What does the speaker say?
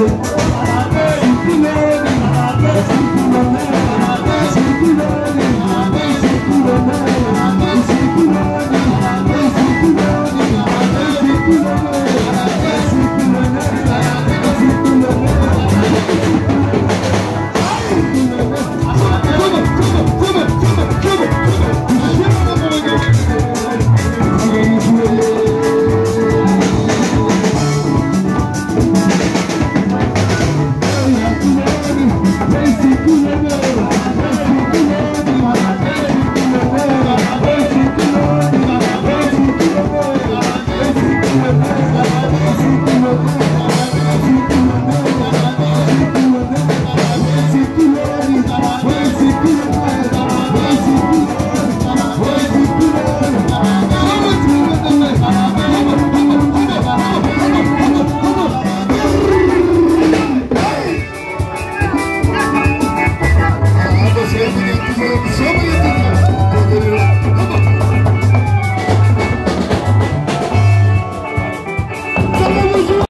Música Somebody